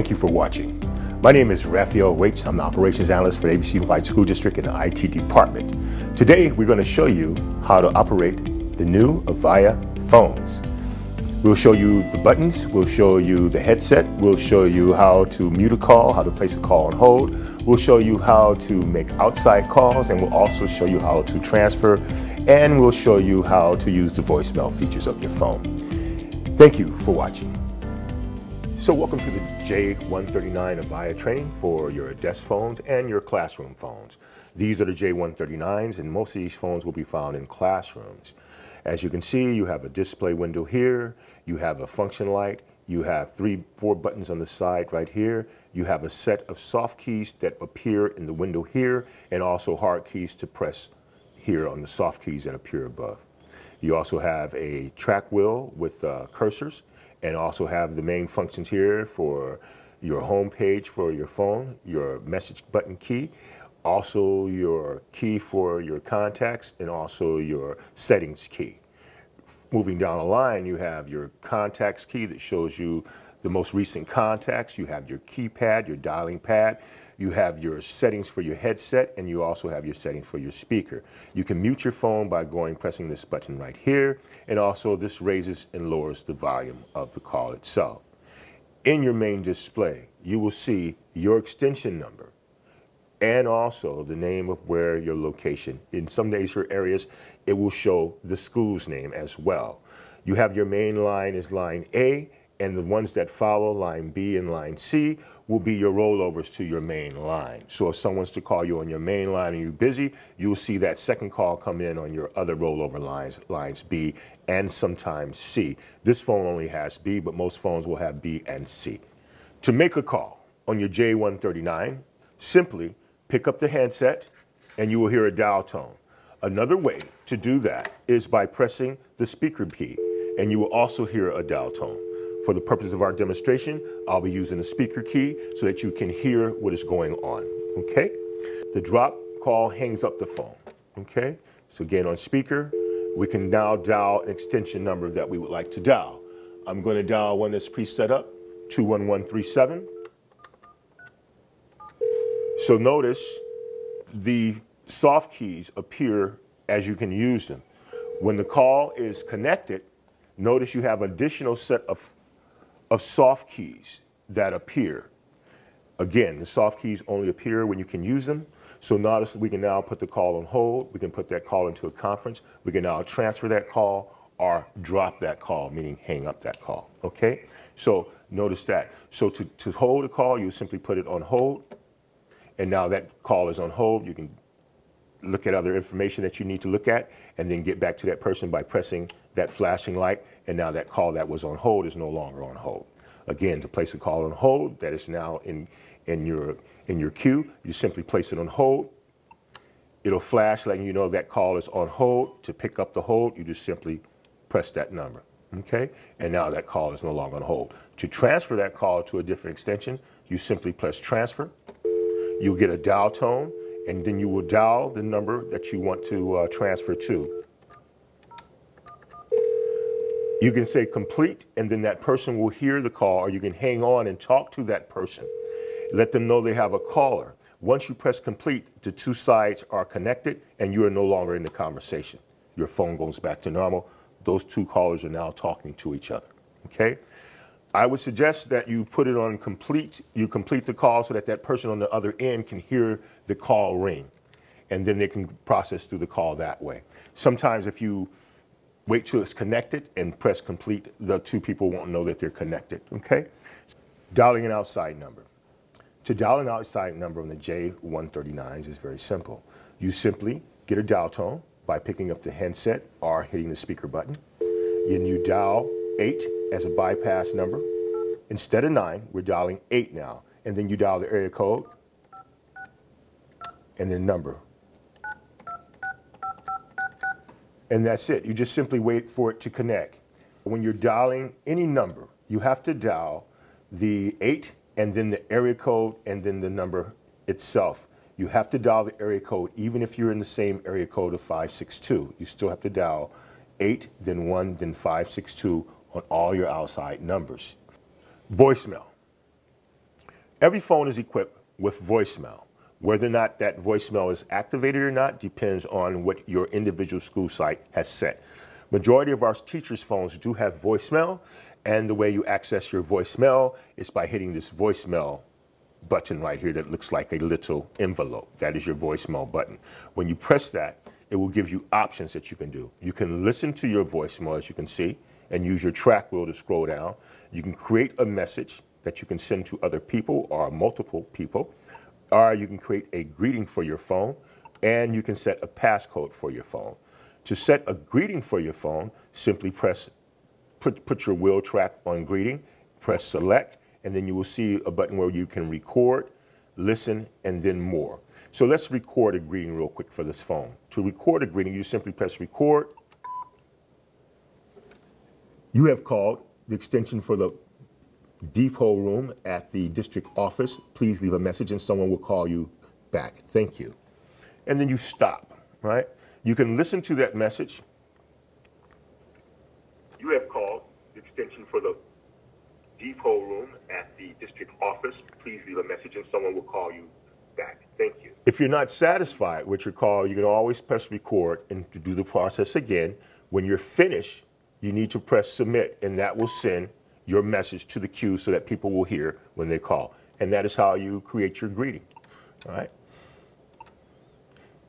Thank you for watching. My name is Raphael Waits. I'm the Operations Analyst for the ABC Unified School District in the IT Department. Today, we're going to show you how to operate the new Avaya phones. We'll show you the buttons, we'll show you the headset, we'll show you how to mute a call, how to place a call on hold, we'll show you how to make outside calls, and we'll also show you how to transfer, and we'll show you how to use the voicemail features of your phone. Thank you for watching. So welcome to the J139 Avaya training for your desk phones and your classroom phones. These are the J139s and most of these phones will be found in classrooms. As you can see, you have a display window here, you have a function light, you have three, four buttons on the side right here, you have a set of soft keys that appear in the window here, and also hard keys to press here on the soft keys that appear above. You also have a track wheel with uh, cursors, and also have the main functions here for your home page for your phone, your message button key, also your key for your contacts and also your settings key. Moving down the line, you have your contacts key that shows you the most recent contacts. You have your keypad, your dialing pad. You have your settings for your headset, and you also have your settings for your speaker. You can mute your phone by going pressing this button right here, and also this raises and lowers the volume of the call itself. In your main display, you will see your extension number, and also the name of where your location. In some major areas, it will show the school's name as well. You have your main line is line A, and the ones that follow, line B and line C, will be your rollovers to your main line. So if someone's to call you on your main line and you're busy, you'll see that second call come in on your other rollover lines, lines B and sometimes C. This phone only has B, but most phones will have B and C. To make a call on your J139, simply pick up the handset, and you will hear a dial tone. Another way to do that is by pressing the speaker key, and you will also hear a dial tone. For the purpose of our demonstration, I'll be using the speaker key so that you can hear what is going on, okay? The drop call hangs up the phone, okay? So again, on speaker, we can now dial an extension number that we would like to dial. I'm gonna dial one that's pre-set up, 21137. So notice the soft keys appear as you can use them. When the call is connected, notice you have additional set of, of soft keys that appear. Again, the soft keys only appear when you can use them. So notice we can now put the call on hold. We can put that call into a conference. We can now transfer that call or drop that call, meaning hang up that call, okay? So notice that. So to, to hold a call, you simply put it on hold. And now that call is on hold. You can look at other information that you need to look at and then get back to that person by pressing that flashing light. And now that call that was on hold is no longer on hold. Again, to place a call on hold that is now in, in, your, in your queue, you simply place it on hold. It'll flash letting you know that call is on hold. To pick up the hold, you just simply press that number. Okay? And now that call is no longer on hold. To transfer that call to a different extension, you simply press transfer You'll get a dial tone, and then you will dial the number that you want to uh, transfer to. You can say complete, and then that person will hear the call, or you can hang on and talk to that person. Let them know they have a caller. Once you press complete, the two sides are connected, and you are no longer in the conversation. Your phone goes back to normal. Those two callers are now talking to each other. Okay? I would suggest that you put it on complete, you complete the call so that that person on the other end can hear the call ring and then they can process through the call that way. Sometimes if you wait till it's connected and press complete, the two people won't know that they're connected, okay? Dialing an outside number. To dial an outside number on the J139s is very simple. You simply get a dial tone by picking up the handset or hitting the speaker button. And you dial 8 as a bypass number. Instead of 9, we're dialing 8 now. And then you dial the area code and then number. And that's it. You just simply wait for it to connect. When you're dialing any number, you have to dial the 8 and then the area code and then the number itself. You have to dial the area code even if you're in the same area code of 562. You still have to dial 8, then 1, then 562 on all your outside numbers. Voicemail. Every phone is equipped with voicemail. Whether or not that voicemail is activated or not depends on what your individual school site has set. Majority of our teachers' phones do have voicemail, and the way you access your voicemail is by hitting this voicemail button right here that looks like a little envelope. That is your voicemail button. When you press that, it will give you options that you can do. You can listen to your voicemail, as you can see, and use your track wheel to scroll down. You can create a message that you can send to other people or multiple people, or you can create a greeting for your phone, and you can set a passcode for your phone. To set a greeting for your phone, simply press, put, put your wheel track on greeting, press select, and then you will see a button where you can record, listen, and then more. So let's record a greeting real quick for this phone. To record a greeting, you simply press record. You have called the extension for the depot room at the district office. Please leave a message and someone will call you back. Thank you. And then you stop, right? You can listen to that message. You have called the extension for the depot room at the district office. Please leave a message and someone will call you back. Thank you. If you're not satisfied with your call, you can always press record and to do the process again. When you're finished, you need to press submit, and that will send your message to the queue so that people will hear when they call. And that is how you create your greeting. All right.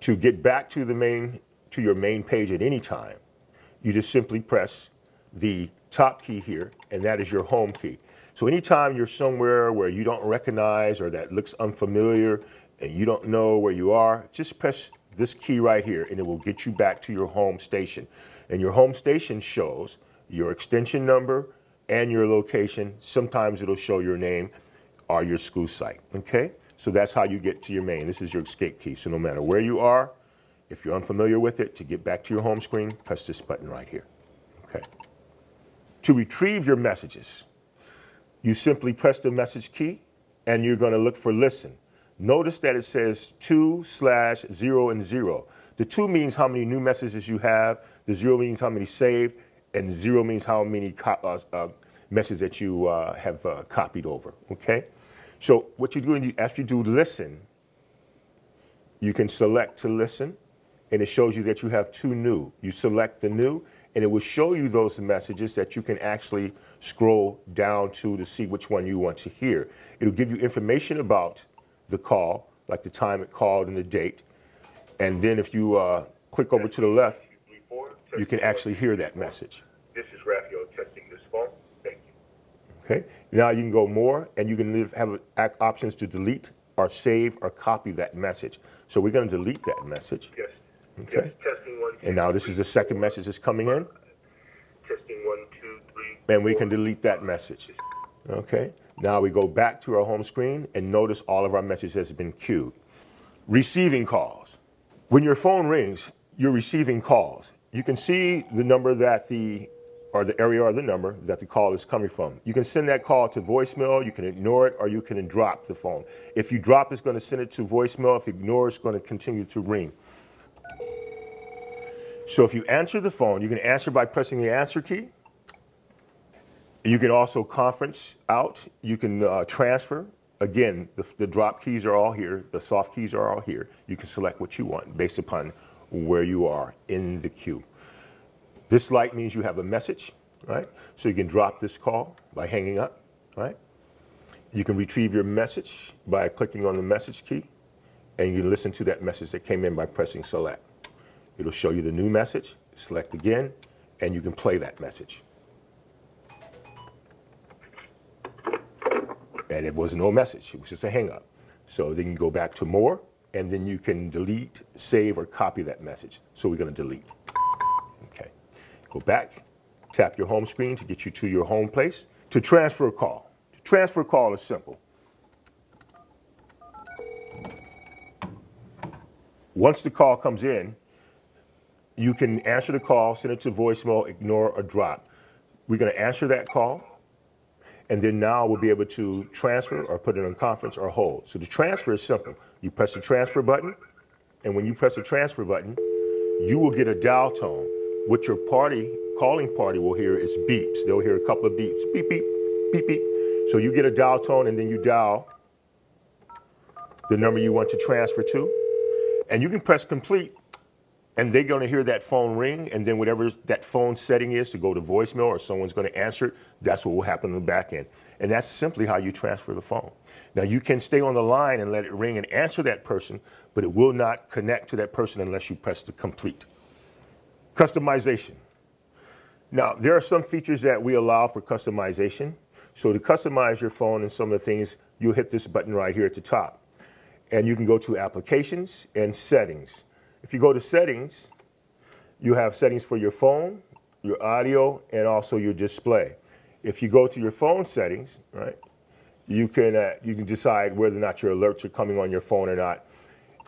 To get back to the main to your main page at any time, you just simply press the top key here, and that is your home key. So anytime you're somewhere where you don't recognize or that looks unfamiliar and you don't know where you are, just press this key right here and it will get you back to your home station. And your home station shows your extension number and your location. Sometimes it'll show your name or your school site, okay? So that's how you get to your main. This is your escape key. So no matter where you are, if you're unfamiliar with it, to get back to your home screen, press this button right here, okay? To retrieve your messages, you simply press the message key and you're going to look for listen. Notice that it says 2 slash 0 and 0. The 2 means how many new messages you have, the 0 means how many saved, and 0 means how many uh, uh, messages that you uh, have uh, copied over, okay? So what you're doing, after you do listen, you can select to listen, and it shows you that you have two new. You select the new, and it will show you those messages that you can actually scroll down to to see which one you want to hear. It'll give you information about the call, like the time it called and the date. And then if you uh, click over to the left, you can actually hear that message. This is Raphael testing this phone. Thank you. Okay. Now you can go more, and you can have options to delete or save or copy that message. So we're going to delete that message. Yes. Okay. Yes, testing one, two, and now this is the second message that's coming in. Testing one, two, three. And we can delete that message. Okay. Now we go back to our home screen and notice all of our messages has been queued. Receiving calls. When your phone rings, you're receiving calls. You can see the number that the or the area or the number that the call is coming from. You can send that call to voicemail, you can ignore it, or you can drop the phone. If you drop, it's going to send it to voicemail. If you ignore, it's going to continue to ring. So if you answer the phone, you can answer by pressing the answer key. You can also conference out. You can uh, transfer. Again, the, the, drop keys are all here. The soft keys are all here. You can select what you want based upon where you are in the queue. This light means you have a message, right? So you can drop this call by hanging up, right? You can retrieve your message by clicking on the message key, and you listen to that message that came in by pressing select. It'll show you the new message, select again, and you can play that message. And it was no message, it was just a hang up. So then you go back to more, and then you can delete, save, or copy that message. So we're gonna delete. Okay, go back, tap your home screen to get you to your home place. To transfer a call. To transfer a call is simple. Once the call comes in, you can answer the call, send it to voicemail, ignore, or drop. We're going to answer that call, and then now we'll be able to transfer or put it on conference or hold. So the transfer is simple. You press the transfer button, and when you press the transfer button, you will get a dial tone. What your party, calling party will hear is beeps. They'll hear a couple of beeps, beep, beep, beep, beep. So you get a dial tone, and then you dial the number you want to transfer to, and you can press complete, and they're going to hear that phone ring, and then whatever that phone setting is to go to voicemail or someone's going to answer it, that's what will happen on the back end. And that's simply how you transfer the phone. Now, you can stay on the line and let it ring and answer that person, but it will not connect to that person unless you press the complete. Customization. Now, there are some features that we allow for customization. So to customize your phone and some of the things, you'll hit this button right here at the top. And you can go to applications and settings. If you go to settings, you have settings for your phone, your audio, and also your display. If you go to your phone settings, right, you can, uh, you can decide whether or not your alerts are coming on your phone or not,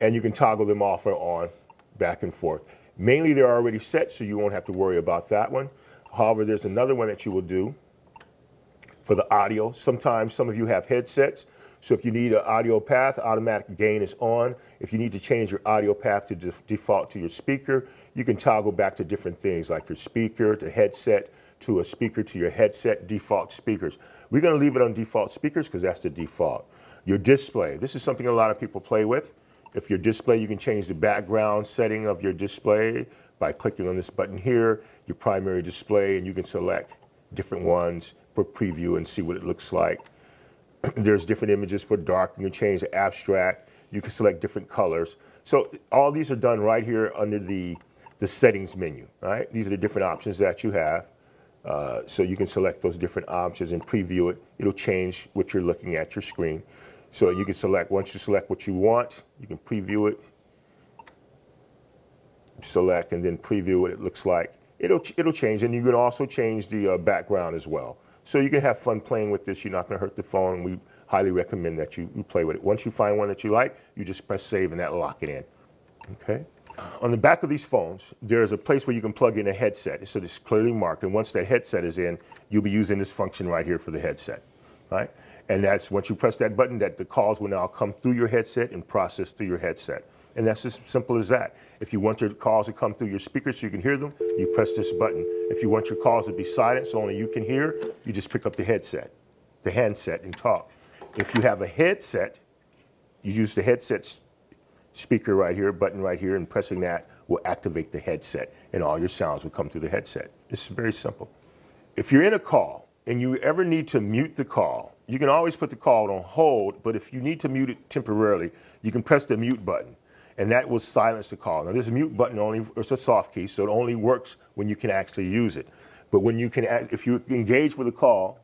and you can toggle them off or on back and forth. Mainly they're already set, so you won't have to worry about that one. However, there's another one that you will do for the audio. Sometimes some of you have headsets, so if you need an audio path, automatic gain is on. If you need to change your audio path to default to your speaker, you can toggle back to different things like your speaker to headset to a speaker to your headset default speakers. We're going to leave it on default speakers because that's the default. Your display. This is something a lot of people play with. If your display, you can change the background setting of your display by clicking on this button here, your primary display, and you can select different ones for preview and see what it looks like. There's different images for dark. You can change the abstract. You can select different colors. So all these are done right here under the, the settings menu, right? These are the different options that you have. Uh, so you can select those different options and preview it. It'll change what you're looking at your screen. So you can select, once you select what you want, you can preview it, select and then preview what it looks like. It'll, it'll change and you can also change the uh, background as well. So you can have fun playing with this. You're not going to hurt the phone. We highly recommend that you, you play with it. Once you find one that you like, you just press save and that'll lock it in. Okay? On the back of these phones, there's a place where you can plug in a headset. So it's clearly marked. And once that headset is in, you'll be using this function right here for the headset. Right? And that's once you press that button, that the calls will now come through your headset and process through your headset. And that's as simple as that. If you want your calls to come through your speakers so you can hear them, you press this button. If you want your calls to be silent so only you can hear, you just pick up the headset, the handset and talk. If you have a headset, you use the headset speaker right here, button right here, and pressing that will activate the headset and all your sounds will come through the headset. It's very simple. If you're in a call and you ever need to mute the call, you can always put the call on hold, but if you need to mute it temporarily, you can press the mute button and that will silence the call. Now this mute button only, it's a soft key, so it only works when you can actually use it. But when you can, if you engage with a call,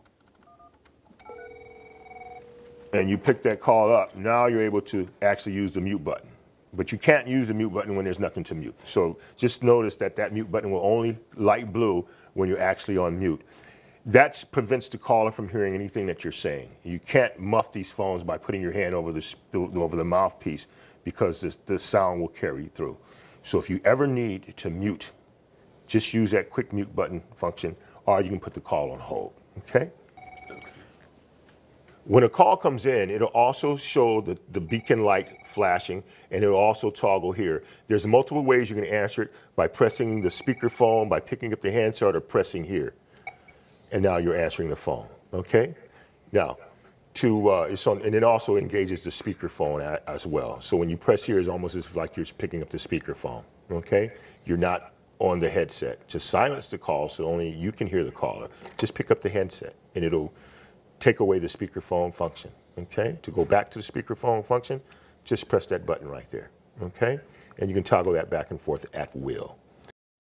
and you pick that call up, now you're able to actually use the mute button. But you can't use the mute button when there's nothing to mute. So just notice that that mute button will only light blue when you're actually on mute. That prevents the caller from hearing anything that you're saying. You can't muff these phones by putting your hand over the, over the mouthpiece because this, the sound will carry through. So if you ever need to mute, just use that quick mute button function, or you can put the call on hold, okay? When a call comes in, it'll also show the, the beacon light flashing, and it'll also toggle here. There's multiple ways you can answer it by pressing the speakerphone, by picking up the handset, or pressing here. And now you're answering the phone, okay? Now, to, uh, on, and it also engages the speakerphone as well. So when you press here, it's almost as like you're picking up the speakerphone, okay? You're not on the headset. To silence the call so only you can hear the caller, just pick up the headset and it'll take away the speakerphone function, okay? To go back to the speakerphone function, just press that button right there, okay? And you can toggle that back and forth at will.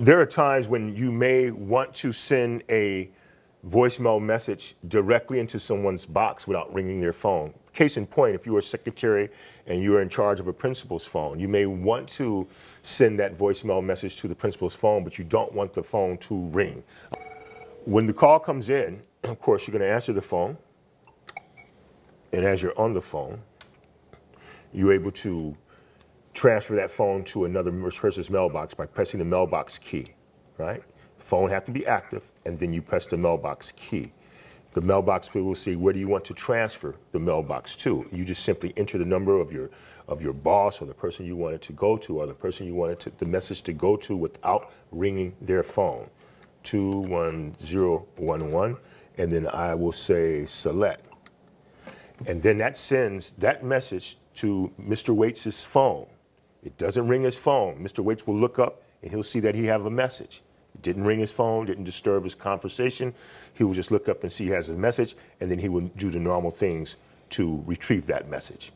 There are times when you may want to send a voicemail message directly into someone's box without ringing their phone. Case in point, if you are a secretary and you are in charge of a principal's phone, you may want to send that voicemail message to the principal's phone, but you don't want the phone to ring. When the call comes in, of course, you're going to answer the phone. And as you're on the phone, you're able to transfer that phone to another person's mailbox by pressing the mailbox key, right? Phone have to be active, and then you press the mailbox key. The mailbox will see where do you want to transfer the mailbox to. You just simply enter the number of your of your boss or the person you wanted to go to or the person you wanted to, the message to go to without ringing their phone. 21011 and then I will say select. And then that sends that message to Mr. Waits' phone. It doesn't ring his phone. Mr. Waits will look up and he'll see that he have a message. Didn't ring his phone, didn't disturb his conversation. He would just look up and see he has a message, and then he would do the normal things to retrieve that message.